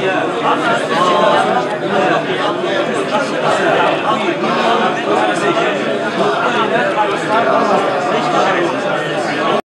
Yeah.